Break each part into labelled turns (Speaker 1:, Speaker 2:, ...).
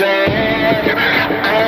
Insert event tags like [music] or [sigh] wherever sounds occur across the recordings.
Speaker 1: Aqui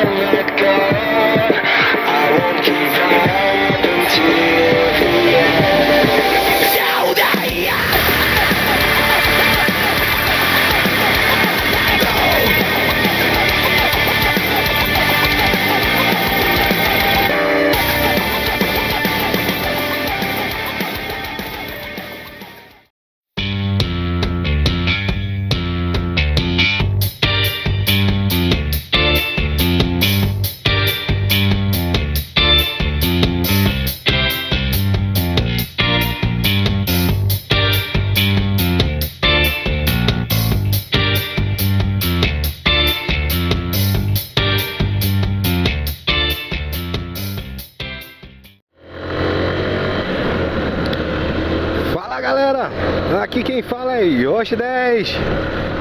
Speaker 1: Yoshi 10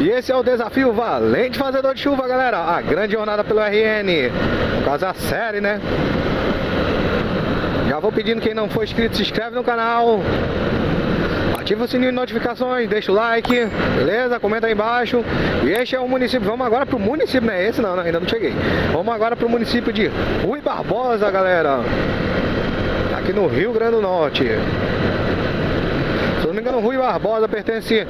Speaker 1: E esse é o desafio Valente Fazedor de Chuva, galera A grande jornada pelo RN No caso a série, né? Já vou pedindo quem não for inscrito, se inscreve no canal Ativa o sininho de notificações, deixa o like, beleza? Comenta aí embaixo. E este é o município, vamos agora pro município, não é esse não, ainda não cheguei. Vamos agora pro município de Rui Barbosa, galera. Aqui no Rio Grande do Norte não me engano, Rui Barbosa pertence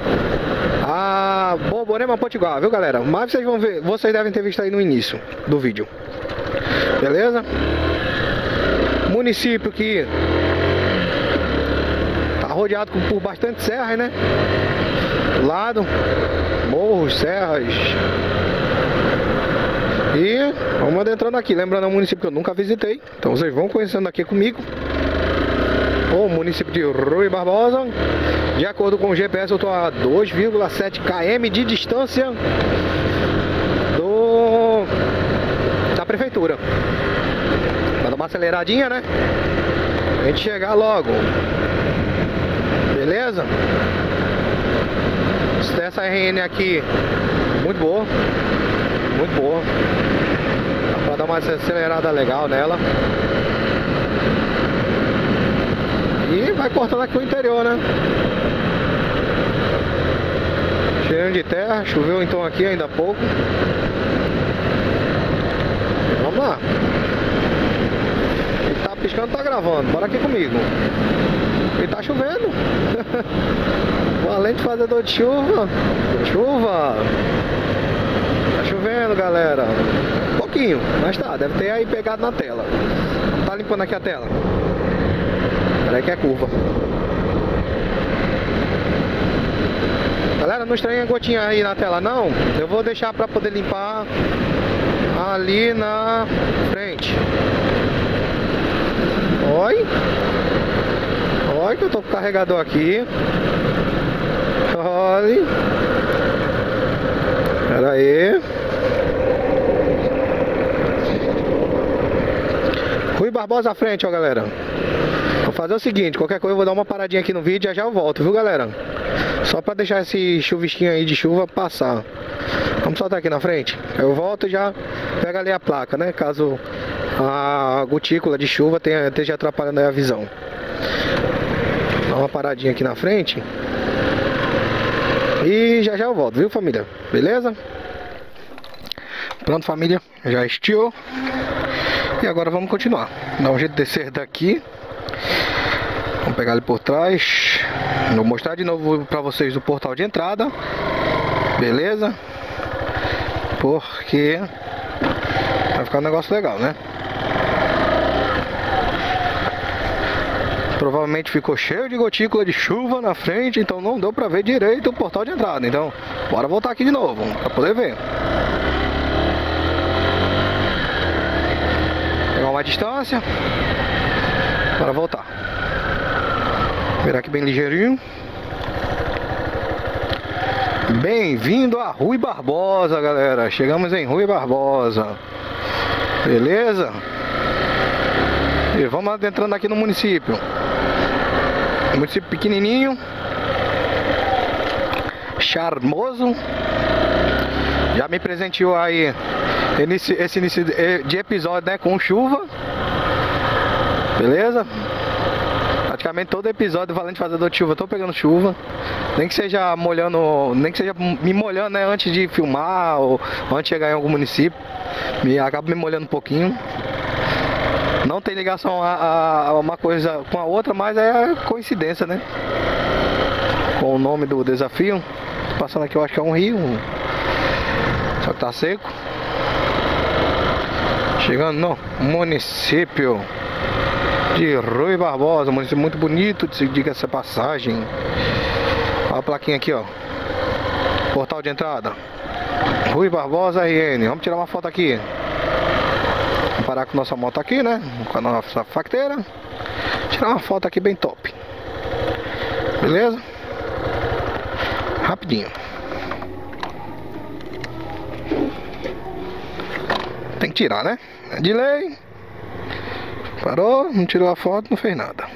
Speaker 1: a Borborema Potiguar, viu galera? Mas vocês vão ver, vocês devem ter visto aí no início do vídeo. Beleza? Município que tá rodeado por bastante serras, né? Do lado, morros, serras. E vamos adentrando aqui. Lembrando, é um município que eu nunca visitei. Então vocês vão conhecendo aqui comigo o município de Rui Barbosa. De acordo com o GPS, eu estou a 2,7 km de distância do da prefeitura. Vai dar uma aceleradinha, né? A gente chegar logo. Beleza? Essa RN aqui, muito boa. Muito boa. Dá pra dar uma acelerada legal nela. E vai cortando aqui o interior, né? Cheirando de terra, choveu então aqui ainda há pouco. Vamos lá. E tá piscando, tá gravando. Bora aqui comigo. E tá chovendo. [laughs] Valente fazedor de chuva. Chuva. Tá chovendo, galera. Um pouquinho, mas tá. Deve ter aí pegado na tela. Tá limpando aqui a tela. Peraí que é curva. Galera, não estranha a gotinha aí na tela não. Eu vou deixar para poder limpar ali na frente. Oi. Oi que eu tô com o carregador aqui. Olha. Pera aí. Rui Barbosa à frente, ó galera. Fazer o seguinte, qualquer coisa eu vou dar uma paradinha aqui no vídeo e já já eu volto, viu galera? Só pra deixar esse chuvisquinho aí de chuva passar. Vamos soltar aqui na frente. Eu volto e já pega ali a placa, né? Caso a gotícula de chuva tenha, esteja atrapalhando a visão. Dá uma paradinha aqui na frente. E já já eu volto, viu família? Beleza? Pronto família, já estiou. E agora vamos continuar. Dá um jeito de descer daqui. Vamos pegar ele por trás. Vou mostrar de novo para vocês o portal de entrada. Beleza? Porque vai ficar um negócio legal, né? Provavelmente ficou cheio de gotícula de chuva na frente, então não deu para ver direito o portal de entrada. Então, bora voltar aqui de novo para poder ver. Pegar uma distância para voltar. Virar aqui bem ligeirinho. Bem-vindo a Rui Barbosa, galera. Chegamos em Rui Barbosa. Beleza? E vamos adentrando aqui no município. Município pequenininho. Charmoso. Já me presenteou aí esse, início de episódio né, com chuva. Beleza? Praticamente todo episódio Valente Fazedor de Chuva, eu tô pegando chuva. Nem que seja molhando, nem que seja me molhando, né, antes de filmar ou antes de chegar em algum município. Me acabo me molhando um pouquinho. Não tem ligação a, a uma coisa com a outra, mas é coincidência, né? Com o nome do desafio. Passando aqui, eu acho que é um rio. Só que tá seco. Chegando no município de Rui Barbosa, município muito bonito, diga essa passagem. Olha a plaquinha aqui, ó. Portal de entrada. Rui Barbosa RN. Vamos tirar uma foto aqui. Vamos parar com nossa moto aqui, né? Com a nossa facteira. Tirar uma foto aqui bem top. Beleza? Rapidinho. Tem que tirar, né? É de lei. Parou, não tirou a foto, não fez nada.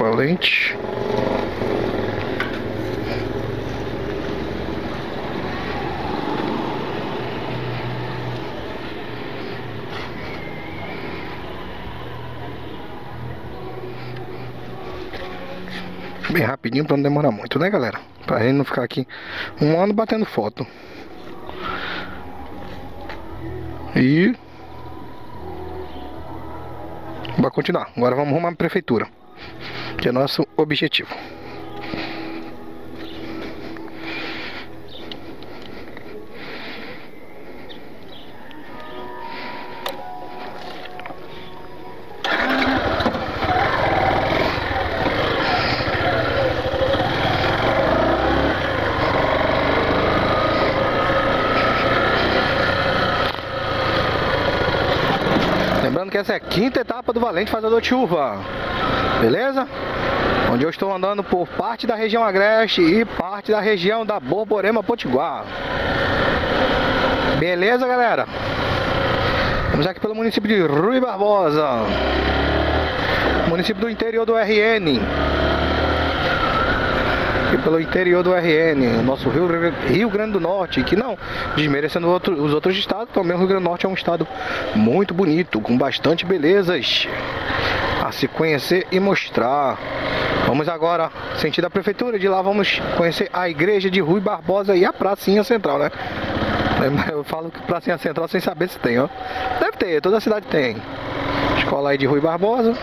Speaker 1: Valente. Bem rapidinho para não demorar muito, né galera? Pra gente não ficar aqui um ano batendo foto. E... Vamos continuar. Agora vamos arrumar a prefeitura. Que é nosso objetivo. Lembrando que essa é a quinta etapa do Valente Fazedor de Chuva. Beleza? Onde eu estou andando por parte da região Agreste e parte da região da Borborema Potiguar. Beleza, galera? Estamos aqui pelo município de Rui Barbosa. Município do interior do RN aqui pelo interior do RN, nosso Rio, Rio Grande do Norte, que não desmerecendo outro, os outros estados, também o Rio Grande do Norte é um estado muito bonito, com bastante belezas a se conhecer e mostrar. Vamos agora sentido a prefeitura, de lá vamos conhecer a igreja de Rui Barbosa e a pracinha central, né? [laughs] Eu falo que pracinha central sem saber se tem, ó. Deve ter, toda a cidade tem. Escola aí de Rui Barbosa.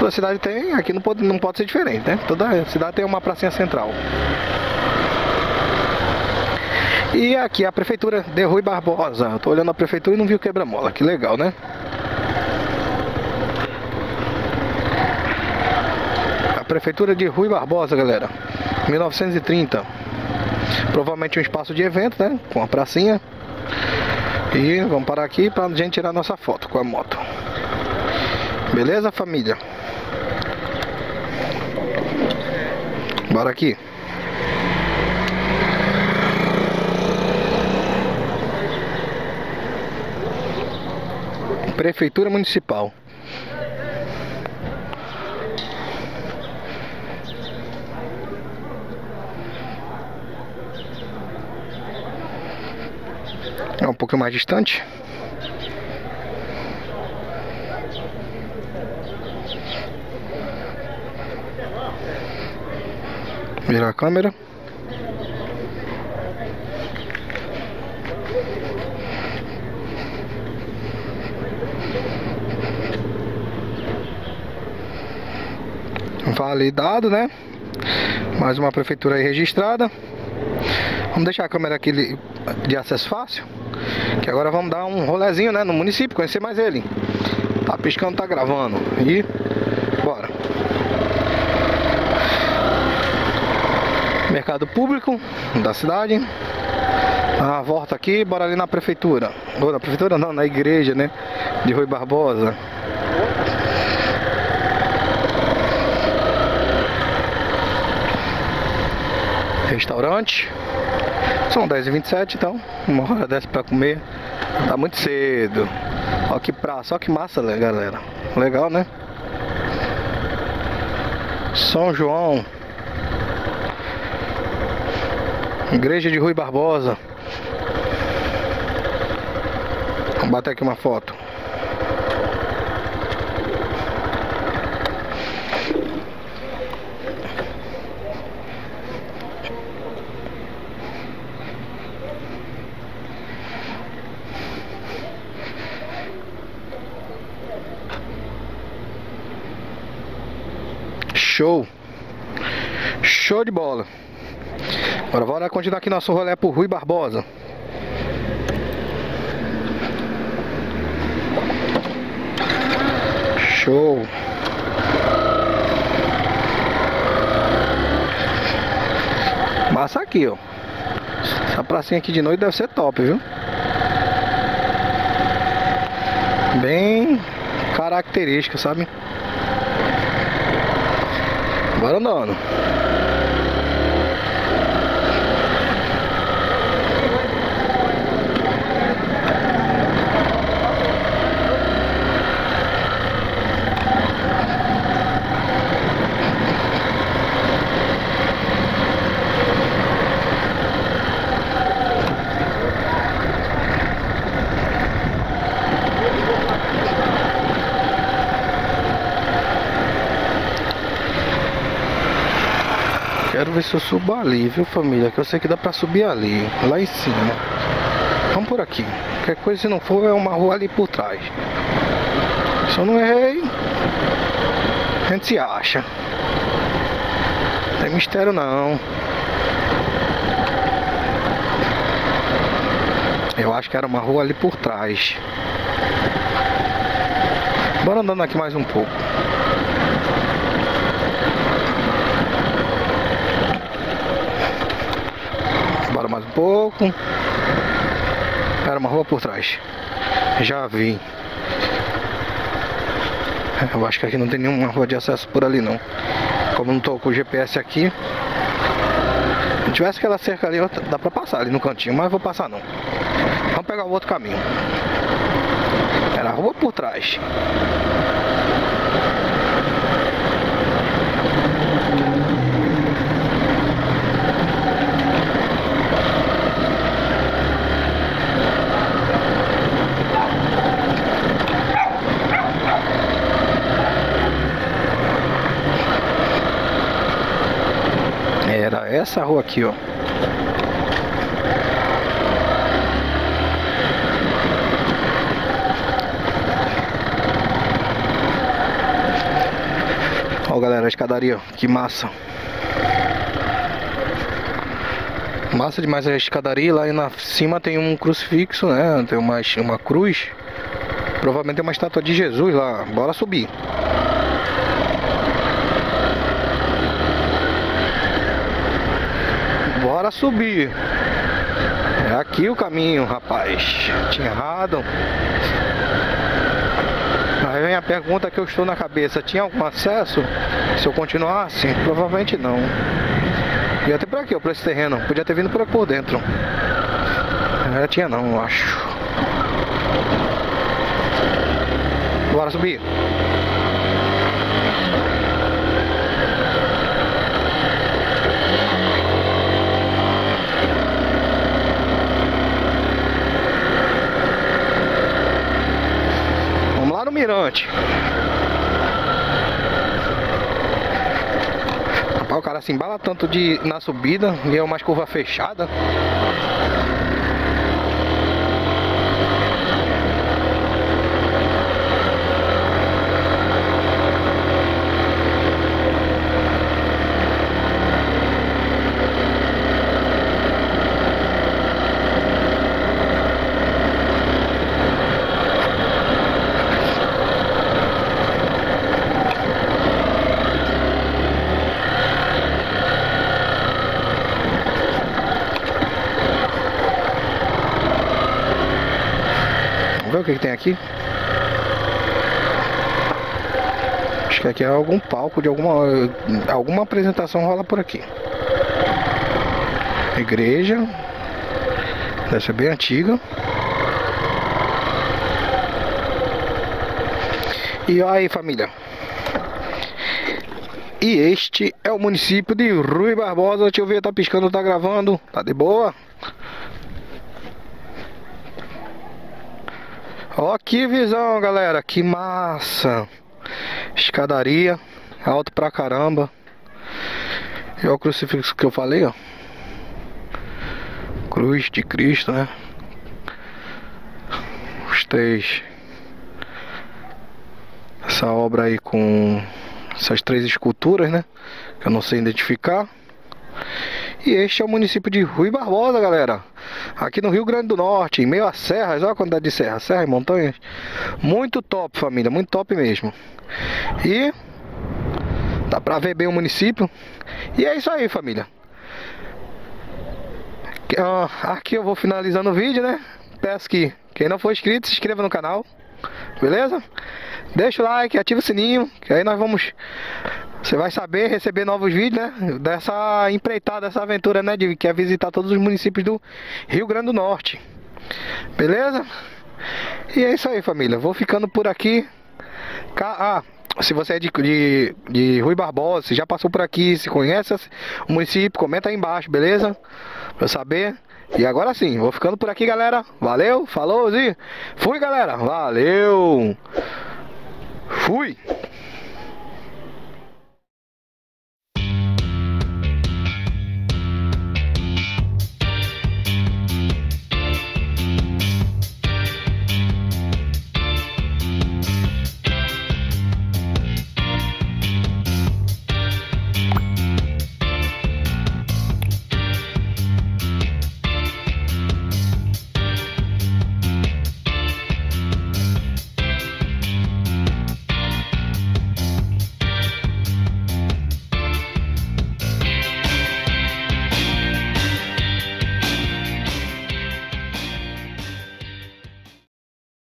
Speaker 1: Toda cidade tem, aqui não pode, não pode ser diferente, né? Toda cidade tem uma pracinha central. E aqui a prefeitura de Rui Barbosa. Tô olhando a prefeitura e não vi o quebra-mola. Que legal, né? A prefeitura de Rui Barbosa, galera. 1930. Provavelmente um espaço de evento, né? Com a pracinha. E vamos parar aqui pra gente tirar nossa foto com a moto. Beleza, família? Bora aqui. Prefeitura Municipal. É um pouco mais distante. Virar a câmera. Validado, né? Mais uma prefeitura aí registrada. Vamos deixar a câmera aqui de acesso fácil. Que agora vamos dar um rolezinho, né? No município, conhecer mais ele. Tá piscando, tá gravando. E bora. Mercado público da cidade. Ah, volta aqui, bora ali na prefeitura. Ou na prefeitura não, na igreja, né? De Rui Barbosa. Restaurante. São 10h27, então. Uma hora dessa pra comer. Tá muito cedo. Olha que praça, que massa, galera. Legal, né? São João. Igreja de Rui Barbosa. Vamos bater aqui uma foto. Show. Show de bola. Agora bora continuar aqui nosso rolê pro Rui Barbosa. Show. Massa aqui, ó. Essa pracinha aqui de noite deve ser top, viu? Bem característica, sabe? Bora andando. Ver se eu subo ali, viu família? Que eu sei que dá pra subir ali, lá em cima. Vamos por aqui. Qualquer coisa se não for é uma rua ali por trás. Se eu não errei, a gente se acha. Não tem mistério não. Eu acho que era uma rua ali por trás. Bora andando aqui mais um pouco. Bora mais um pouco. Era uma rua por trás. Já vi. Eu acho que aqui não tem nenhuma rua de acesso por ali não. Como não tô com o GPS aqui. Se tivesse aquela cerca ali, dá pra passar ali no cantinho, mas vou passar não. Vamos pegar o outro caminho. Era a rua por trás. Era essa rua aqui, ó. Ó galera, a escadaria, ó. que massa. Massa demais a escadaria, lá na cima tem um crucifixo, né? Tem uma, uma cruz. Provavelmente tem uma estátua de Jesus lá. Bora subir. Bora subir. É aqui o caminho, rapaz. Tinha errado. Aí vem a pergunta que eu estou na cabeça: tinha algum acesso? Se eu continuasse? Provavelmente não. Ia ter por aqui, ó, por esse terreno. Podia ter vindo por aqui por dentro. É, tinha não, eu acho. Bora subir. Vamos lá no mirante. Rapaz, o cara se embala tanto de, na subida e é uma curva fechada. Que, que tem aqui. Acho que aqui é algum palco de alguma alguma apresentação rola por aqui. Igreja. Deve ser bem antiga. E aí família. E este é o município de Rui Barbosa. Deixa eu ver, tá piscando, tá gravando. Tá de boa? Ó que visão, galera. Que massa. Escadaria. Alto pra caramba. E olha o crucifixo que eu falei, ó. Cruz de Cristo, né? Os três. Essa obra aí com essas três esculturas, né? Que eu não sei identificar. E este é o município de Rui Barbosa, galera. Aqui no Rio Grande do Norte, em meio a serras, olha a quantidade de serras, serras e montanhas. Muito top, família, muito top mesmo. E dá pra ver bem o município. E é isso aí, família. Aqui eu vou finalizando o vídeo, né? Peço que quem não for inscrito, se inscreva no canal. Beleza? Deixa o like, ativa o sininho, que aí nós vamos. Você vai saber receber novos vídeos, né? Dessa empreitada, dessa aventura, né? De que é visitar todos os municípios do Rio Grande do Norte. Beleza? E é isso aí, família. Vou ficando por aqui. Ah, se você é de, de, de Rui Barbosa, se já passou por aqui, se conhece o município, comenta aí embaixo, beleza? Pra eu saber. E agora sim, vou ficando por aqui, galera. Valeu, falou, e fui, galera. Valeu. Fui!